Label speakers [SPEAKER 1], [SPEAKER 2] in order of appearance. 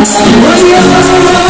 [SPEAKER 1] Моя